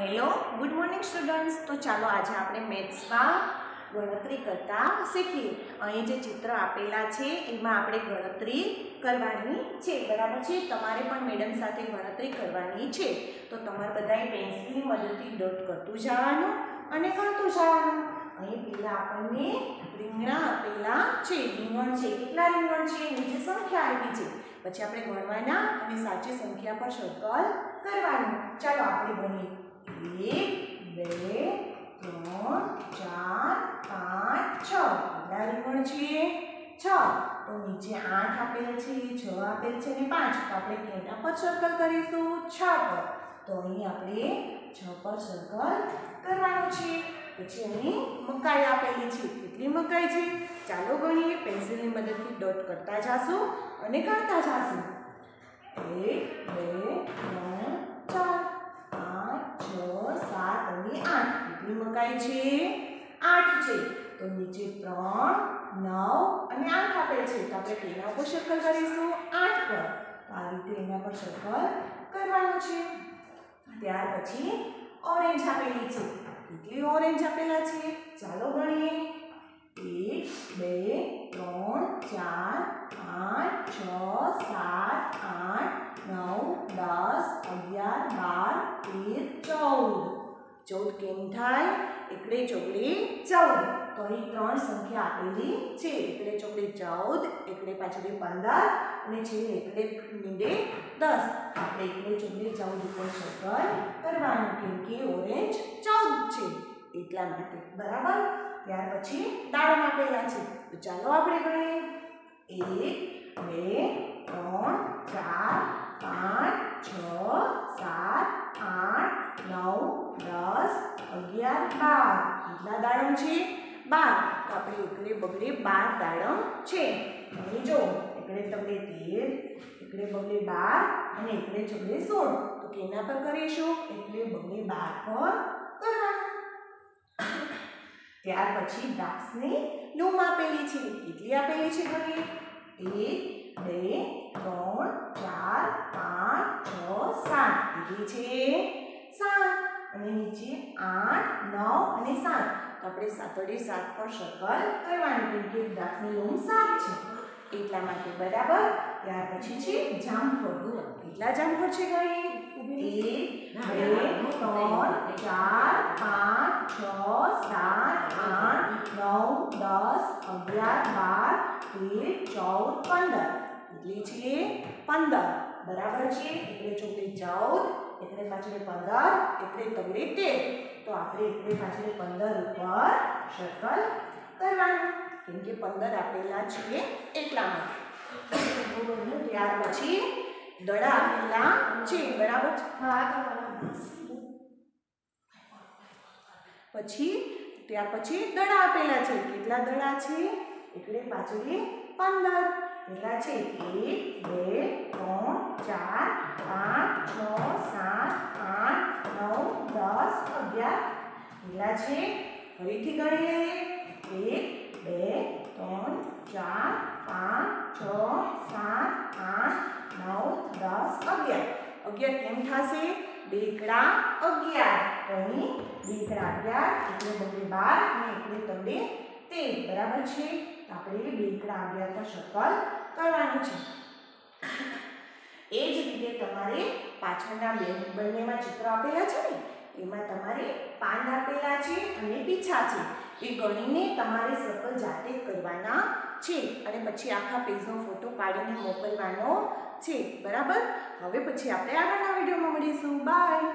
Hello good morning students તો ચાલો આજે આપણે મેથ્સમાં ગણતરી કરતા શીખીએ. અહીં જે ચિત્ર આપેલા છે, એમાં આપણે ગણતરી કરવાની છે. બરાબર છે? તમારે પણ મેડમ સાથે ગણતરી કરવાની છે. તો તમારે બધાએ પેન્સિલની મદદથી ડોટ કરતું જવાનું અને કરતું જવાનું. અહીં પેલા આપણને રીંગણા આપેલા છે. રીંગણ છે. કેટલા રીંગણ છે? નીચે સંખ્યા આવી છે. પછી આપણે ગણવાના અને સાચી સંખ્યા પર સર્કલ કરવાનું. ચાલો આપણે ગણીએ. એક, બે, ત્રણ, ચાર, પાંચ, છ. કેટલા રીંગણ છે. છ. તો નીચે આઠ આપેલ છે, છ આપેલ છે અને પાંચ. તો આપણે કેના પર સર્કલ કરીશું? છ પર તો અહીં આપણે છ પર સર્કલ કરવાનું છે. પછી અહીં મકાઈ આપેલી છે. કેટલી મકાઈ છે? ચાલો ગણીએ. પેન્સિલની મદદથી ડોટ કરતા જાશું અને કરતા જાશું. કેટલી છે? આઠ છે. તો નીચે ત્રણ, નવ અને આઠ આપેલ છે. તો આપણે તેના ઉપર સર્કલ કરીશું. આઠ પર. તો આ રીતે એના પર સર્કલ કરવાનું છે. ત્યાર પછી ઓરેન્જ આપેલી છે. કેટલી ઓરેન્જ આપેલા છે? ચાલો ગણીએ એક બે ત્રણ ચાર પાંચ છ સાત આઠ નવ દસ અગિયાર બાર તેર ચૌદ ચૌદ કેમ થાય? એકડે ચોકડી ચૌદ. તો અહીં ત્રણ સંખ્યા આપેલી છે. એકડે ચોકડી ચૌદ, એકડે પાછળ પંદર, અને છેલ્લે એકડે મીંડે દસ. આપણે એકડે ચોકડી ચૌદ ઉપર સર્કલ કરવાનું, કેમ કે ઓરેન્જ ચૌદ છે. એટલા માટે. બરાબર? ત્યાર પછી દાડમ આપેલા છે. તો ચાલો આપણે ગણીએ એક, બે, ત્રણ, ચાર, પાંચ, છ, સાત, આઠ, નવ અગિયાર, બાર. કેટલા દાડમ છે? બાર. તો આપણે એકડે બગડે બાર દાડમ છે. અને જો એકડે તગડે તેર એકડે બગડે બાર અને એકડે ચગડે સોળ. તો કેના પર કરીશું? એકડે બગડે બાર પર ત્યાર પછી દ્રાક્ષની લૂમ આપેલી છે. કેટલી આપેલી છે ઘણી એક, બે, ત્રણ, ચાર, પાંચ, છ, સાત. કેટલી છે? સાત. અને નીચે આઠ, નવ અને સાત. તો આપણે સાતોડી સાત પર સર્કલ કરવાનું કેમ કે દ્રાક્ષની લૂમ સાત છે. એટલા માટે બરાબર. ત્યાર પછી છે જામફળ. કેટલા જામફળ છે ગઈ એક, બે, ત્રણ, ચાર, પાંચ, છ, સાત, આઠ, નવ, દસ, અગિયાર, બાર, તેર, ચૌદ, પંદર. કેટલી છે પંદર. બરાબર છે? એટલે ચોકડી ચૌદ એટલે પાછળ પંદર. એટલે તગડે તેર તો આપણે એટલે પાછળ પંદર ઉપર સર્કલ કરવાનું. કેમ કે પંદર આપેલા છે એટલા માટે ત્યાર પછી દડા આપેલા છે. બરાબર પછી, ત્યાર પછી દડા આપેલા છે. કેટલા દડા છે? એટલે પાછળ પંદર. કેટલા છે એક, બે, ત્રણ, ચાર, પાંચ, છ, સાત, આઠ, નવ, દસ, અગિયાર. કેટલા છે, ફરીથી ગણી લઈએ. એક, બે, ત્રણ, ચાર, પાંચ, છ, સાત, આઠ, નવ, દસ, અગિયાર. અગિયાર કેમ થશે? બેકડા અગિયાર. અહીં બેકડા અગિયાર એટલે બગડે બાર અને એટલે તગડે તેર. બરાબર છે? તો આપણે બેકડા અગિયાર પર સર્કલ કરવાનું છે. એ જ રીતે તમારે પાછળના બે બંનેમાં ચિત્ર આપેલા છે ને, એમાં તમારે પાન આપેલા છે અને પીછા છે. એ ગણીને તમારે સર્કલ જાતે કરવાના છે અને પછી આખા પેજનો ફોટો પાડીને મોકલવાનો છે. બરાબર? હવે પછી આપણે આગળના વિડીયોમાં મળીશું. બાય